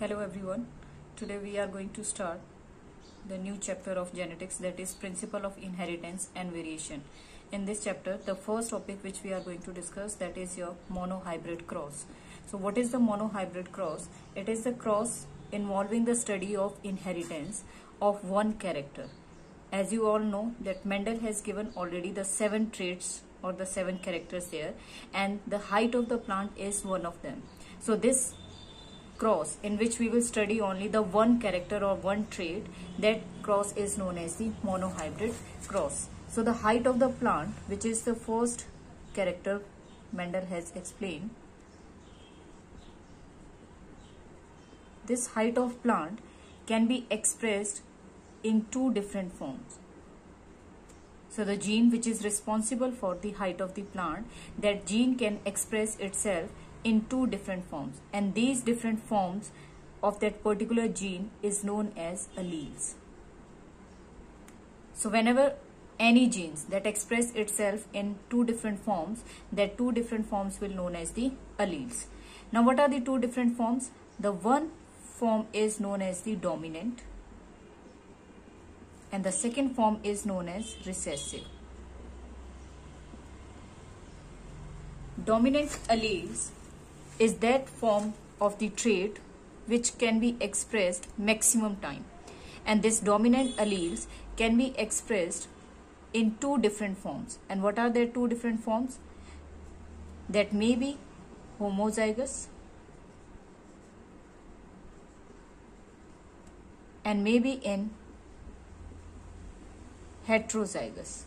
Hello everyone. Today we are going to start the new chapter of genetics that is principle of inheritance and variation. In this chapter the first topic which we are going to discuss that is your monohybrid cross. So what is the monohybrid cross? It is the cross involving the study of inheritance of one character. As you all know that Mendel has given already the seven traits or the seven characters there and the height of the plant is one of them. So this cross in which we will study only the one character or one trait that cross is known as the monohybrid cross. So the height of the plant which is the first character mendel has explained this height of plant can be expressed in two different forms. So the gene which is responsible for the height of the plant that gene can express itself in two different forms and these different forms of that particular gene is known as alleles. So whenever any genes that express itself in two different forms that two different forms will known as the alleles. Now what are the two different forms? The one form is known as the dominant and the second form is known as recessive. Dominant alleles is that form of the trait which can be expressed maximum time. And this dominant alleles can be expressed in two different forms. And what are their two different forms? That may be homozygous and may be in heterozygous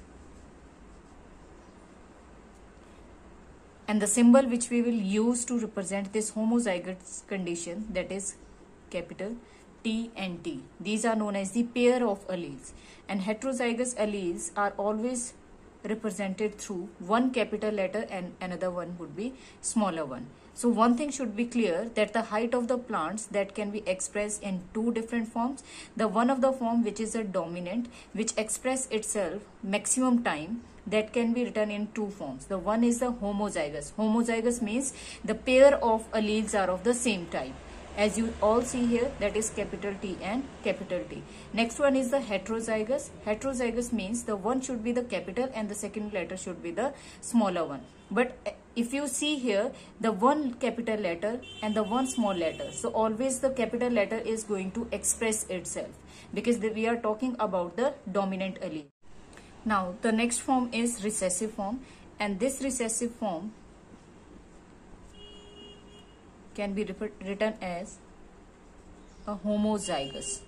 and the symbol which we will use to represent this homozygous condition that is capital T and T. These are known as the pair of alleles and heterozygous alleles are always represented through one capital letter and another one would be smaller one. So one thing should be clear that the height of the plants that can be expressed in two different forms. The one of the form which is a dominant which express itself maximum time that can be written in two forms. The one is the homozygous. Homozygous means the pair of alleles are of the same type. As you all see here that is capital T and capital T. Next one is the heterozygous. Heterozygous means the one should be the capital and the second letter should be the smaller one. But eh, if you see here the one capital letter and the one small letter. So always the capital letter is going to express itself because we are talking about the dominant allele. Now the next form is recessive form and this recessive form can be written as a homozygous.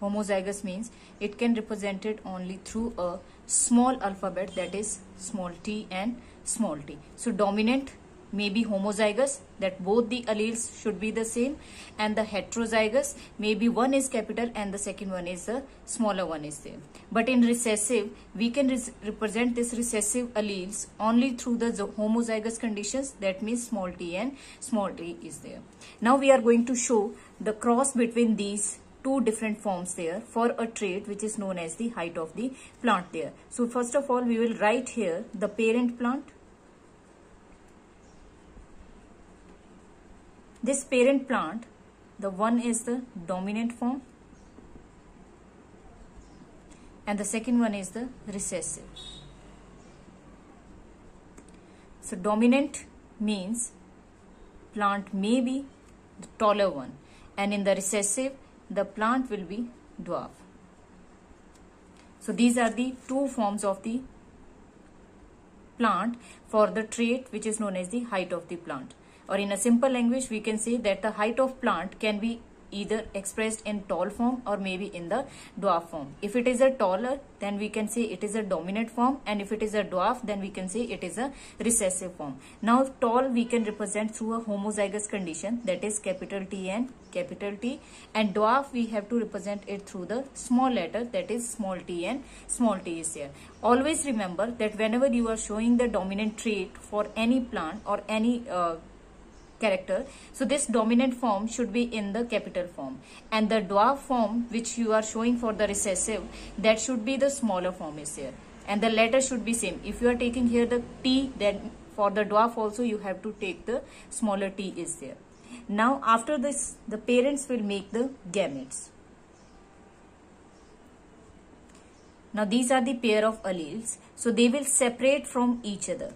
Homozygous means it can represented only through a small alphabet that is small t and small t. So dominant may be homozygous that both the alleles should be the same and the heterozygous maybe one is capital and the second one is the smaller one is there. But in recessive we can represent this recessive alleles only through the homozygous conditions that means small t and small t is there. Now we are going to show the cross between these two different forms there for a trait which is known as the height of the plant there. So first of all we will write here the parent plant This parent plant, the one is the dominant form and the second one is the recessive. So dominant means plant may be the taller one and in the recessive the plant will be dwarf. So these are the two forms of the plant for the trait which is known as the height of the plant or in a simple language we can say that the height of plant can be either expressed in tall form or maybe in the dwarf form. If it is a taller then we can say it is a dominant form and if it is a dwarf then we can say it is a recessive form. Now tall we can represent through a homozygous condition that is capital T and capital T and dwarf we have to represent it through the small letter that is small t and small t is there. Always remember that whenever you are showing the dominant trait for any plant or any uh, character. So this dominant form should be in the capital form and the dwarf form which you are showing for the recessive that should be the smaller form is here and the letter should be same. If you are taking here the T then for the dwarf also you have to take the smaller T is there. Now after this the parents will make the gametes. Now these are the pair of alleles. So they will separate from each other.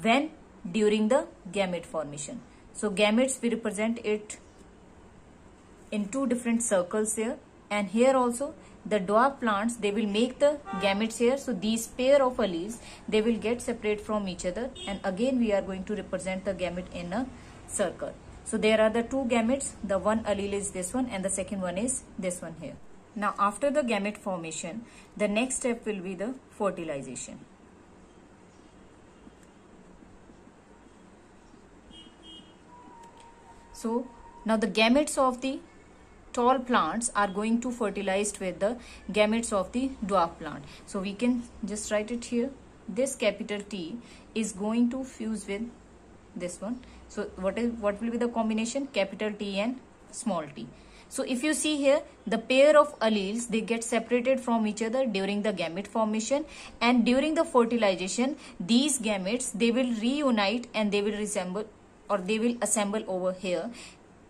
When? During the gamete formation. So gametes we represent it in two different circles here. And here also the dwarf plants they will make the gametes here. So these pair of alleles they will get separate from each other. And again we are going to represent the gamete in a circle. So there are the two gametes. The one allele is this one and the second one is this one here. Now after the gamete formation the next step will be the fertilization so now the gametes of the tall plants are going to fertilized with the gametes of the dwarf plant. So we can just write it here. This capital T is going to fuse with this one. So what is what will be the combination? Capital T and small t. So if you see here, the pair of alleles, they get separated from each other during the gamete formation and during the fertilization, these gametes, they will reunite and they will resemble or they will assemble over here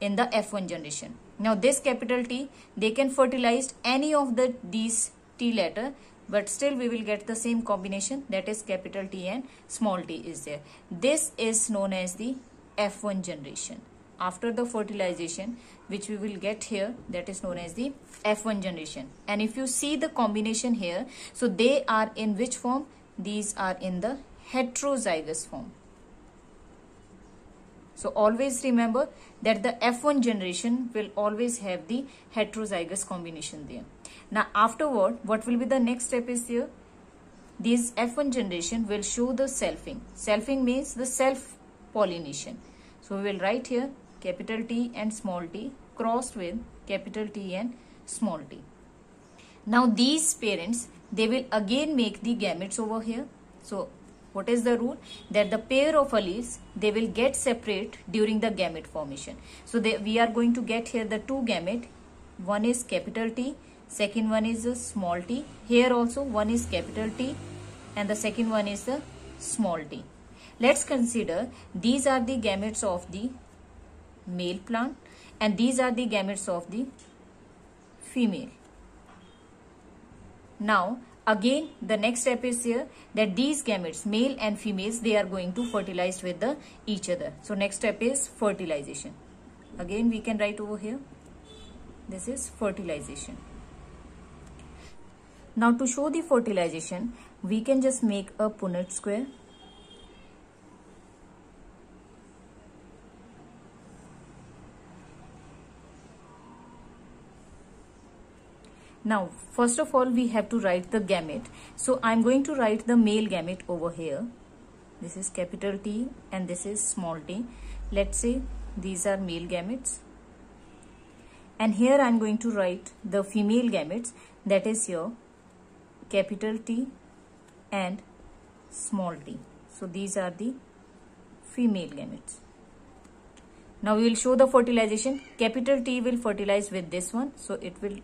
in the F1 generation. Now this capital T, they can fertilize any of the these T letter but still we will get the same combination that is capital T and small t is there. This is known as the F1 generation. After the fertilization which we will get here that is known as the F1 generation. And if you see the combination here, so they are in which form? These are in the heterozygous form. So always remember that the F1 generation will always have the heterozygous combination there. Now afterward, what will be the next step is here? This F1 generation will show the selfing. Selfing means the self-pollination. So we will write here capital T and small t crossed with capital T and small t. Now these parents, they will again make the gametes over here. So what is the rule? That the pair of alleles, they will get separate during the gamete formation. So they, we are going to get here the two gamete. One is capital T, second one is a small t. Here also one is capital T and the second one is the small t. Let's consider these are the gametes of the male plant and these are the gametes of the female. Now again the next step is here that these gametes male and females they are going to fertilize with the each other. So next step is fertilization. Again we can write over here. This is fertilization. Now to show the fertilization we can just make a punnett square Now, first of all, we have to write the gamete. So, I'm going to write the male gamete over here. This is capital T and this is small t. Let's say these are male gametes. And here I'm going to write the female gametes that is here capital T and small t. So, these are the female gametes. Now, we will show the fertilization. Capital T will fertilize with this one. So, it will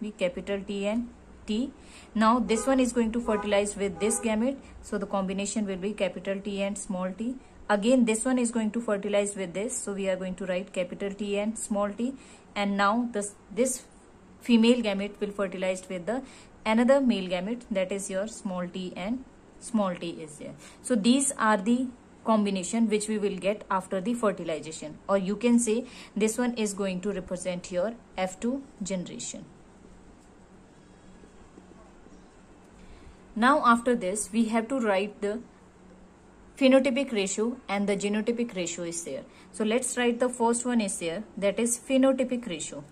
be capital T and T. Now this one is going to fertilize with this gamete. So the combination will be capital T and small t. Again this one is going to fertilize with this. So we are going to write capital T and small t. And now this, this female gamete will fertilize with the another male gamete that is your small t and small t is there. So these are the combination which we will get after the fertilization or you can say this one is going to represent your F2 generation. Now after this, we have to write the phenotypic ratio and the genotypic ratio is there. So let's write the first one is there that is phenotypic ratio.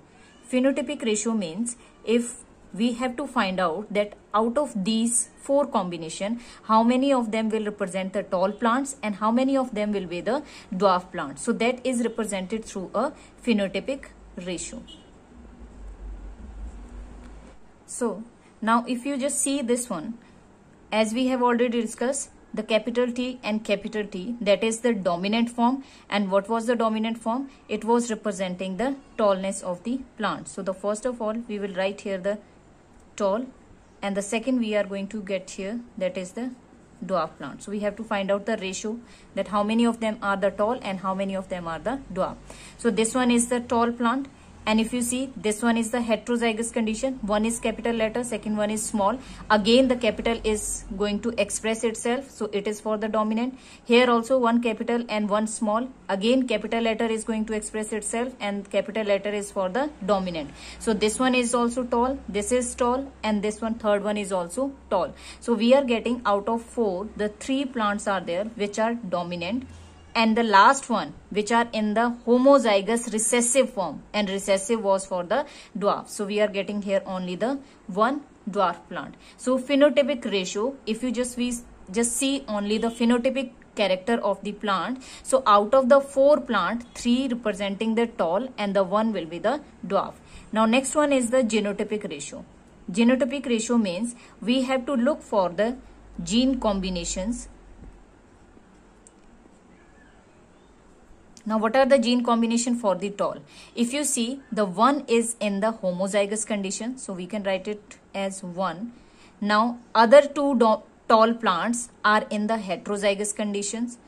Phenotypic ratio means if we have to find out that out of these four combination how many of them will represent the tall plants and how many of them will be the dwarf plants. So that is represented through a phenotypic ratio. So now if you just see this one as we have already discussed, the capital T and capital T that is the dominant form and what was the dominant form? It was representing the tallness of the plant. So the first of all we will write here the tall and the second we are going to get here that is the dwarf plant. So we have to find out the ratio that how many of them are the tall and how many of them are the dwarf. So this one is the tall plant and if you see this one is the heterozygous condition. One is capital letter second one is small. Again the capital is going to express itself so it is for the dominant. Here also one capital and one small. Again capital letter is going to express itself and capital letter is for the dominant. So this one is also tall this is tall and this one third one is also tall. So we are getting out of four the three plants are there which are dominant and the last one which are in the homozygous recessive form. And recessive was for the dwarf. So we are getting here only the one dwarf plant. So phenotypic ratio if you just we just see only the phenotypic character of the plant. So out of the four plant three representing the tall and the one will be the dwarf. Now next one is the genotypic ratio. Genotypic ratio means we have to look for the gene combinations Now what are the gene combination for the tall? If you see the 1 is in the homozygous condition. So we can write it as 1. Now other two tall plants are in the heterozygous conditions.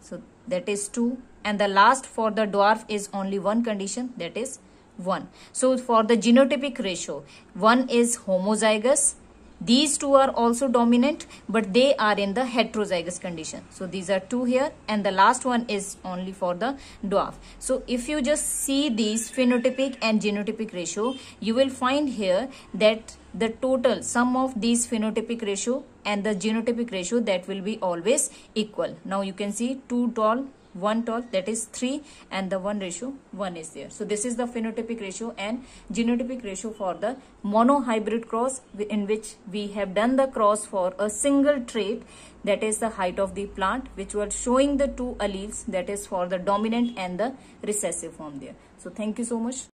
So that is 2. And the last for the dwarf is only one condition that is 1. So for the genotypic ratio 1 is homozygous these two are also dominant but they are in the heterozygous condition. So these are two here and the last one is only for the dwarf. So if you just see these phenotypic and genotypic ratio, you will find here that the total sum of these phenotypic ratio and the genotypic ratio that will be always equal. Now you can see two tall 1 tall that is 3 and the 1 ratio 1 is there. So this is the phenotypic ratio and genotypic ratio for the monohybrid cross in which we have done the cross for a single trait that is the height of the plant which was showing the two alleles that is for the dominant and the recessive form there. So thank you so much.